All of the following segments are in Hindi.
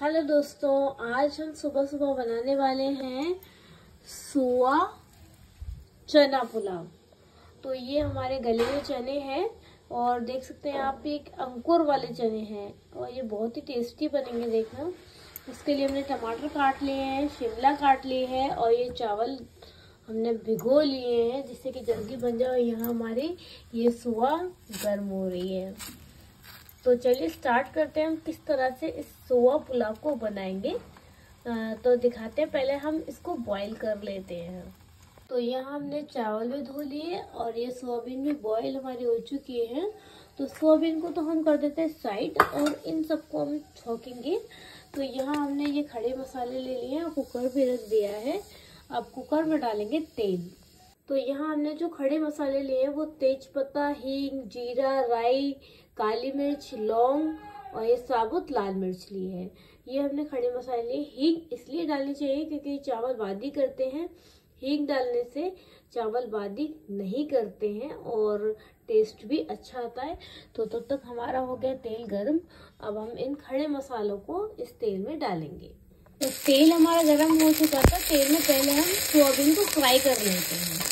हेलो दोस्तों, आज हम सुबह सुबह बनाने वाले हैं सुआ चना पुलाव। तो ये हमारे गले में चने हैं और देख सकते हैं आप, एक अंकुर वाले चने हैं और ये बहुत ही टेस्टी बनेंगे देखना। इसके लिए हमने टमाटर काट लिए हैं, शिमला काट लिए हैं और ये चावल हमने भिगो लिए हैं जिससे कि जल्दी बन जाए। यहाँ हमारी ये सुआ गर्म हो रही है। तो चलिए स्टार्ट करते हैं हम किस तरह से इस सोआ पुलाव को बनाएँगे। आ, तो दिखाते हैं पहले हम इसको बॉईल कर लेते हैं। तो यहाँ हमने चावल भी धो लिए और ये सोयाबीन भी बॉईल हमारी हो चुकी है। तो सोयाबीन को तो हम कर देते हैं साइड और इन सबको हम छोकेंगे। तो यहाँ हमने ये खड़े मसाले ले लिए हैं कुकर भी रख दिया है। अब कुकर में डालेंगे तेल। तो यहाँ हमने जो खड़े मसाले लिए हैं, वो तेज पत्ता हींग, जीरा, राई, काली मिर्च, लौंग और ये साबुत लाल मिर्च ली है। ये हमने खड़े मसाले लिए। हींग इसलिए डालनी चाहिए क्योंकि चावल वादी करते हैं। हींग डालने से चावल वादी नहीं करते हैं और टेस्ट भी अच्छा आता है। तो तब तो तक हमारा हो गया तेल गर्म। अब हम इन खड़े मसालों को इस तेल में डालेंगे। तो तेल हमारा गर्म हो चुका था। तेल में पहले हम सोयाबीन को फ्राई कर लेते हैं।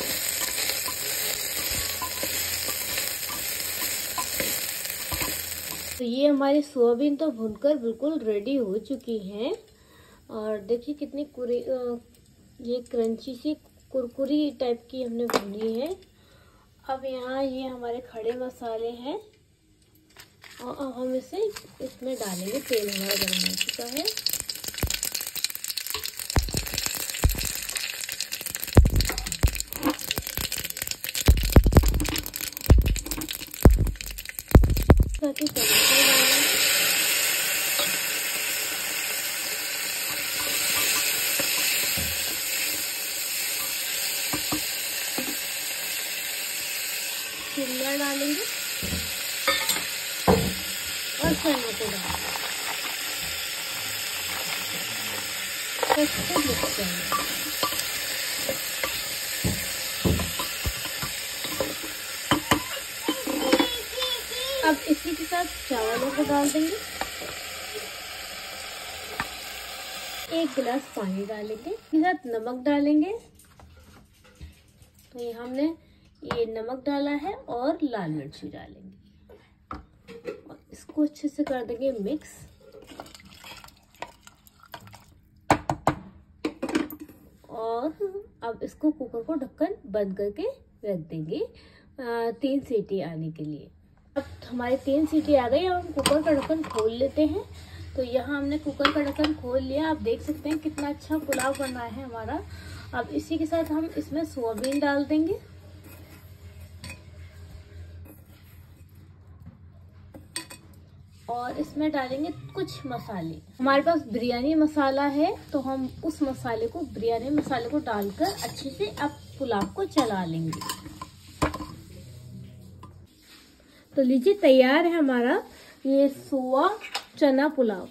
तो ये हमारी सोयाबीन तो भुनकर बिल्कुल रेडी हो चुकी हैं। और देखिए कितनी कुरी ये क्रंची सी कुरकुरी टाइप की हमने भुनी है। अब यहाँ ये हमारे खड़े मसाले हैं। और अब हम इसे इसमें डालेंगे, तेल हमारा गर्म हो चुका है। शिमला डालेंगे और चने को डालेंगे इसको मिक्स करेंगे अब इसी के साथ चावलों को डाल देंगे। एक गिलास पानी डालेंगे इसके साथ नमक डालेंगे। तो ये हमने ये नमक डाला है और लाल मिर्ची डालेंगे। और इसको अच्छे से कर देंगे मिक्स। और अब इसको कुकर को ढक्कन बंद करके रख देंगे तीन सीटी आने के लिए। अब हमारी तीन सीटी आ गई, अब हम कुकर का ढक्कन खोल लेते हैं। तो यहाँ हमने कुकर का ढक्कन खोल लिया। आप देख सकते हैं कितना अच्छा पुलाव बना है हमारा। अब इसी के साथ हम इसमें सोयाबीन डाल देंगे। और इसमें डालेंगे कुछ मसाले। हमारे पास बिरयानी मसाला है तो हम उस मसाले को, बिरयानी मसाले को डालकर अच्छे से अब पुलाव को चला लेंगे। तो लीजिए तैयार है हमारा ये सोआ चना पुलाव।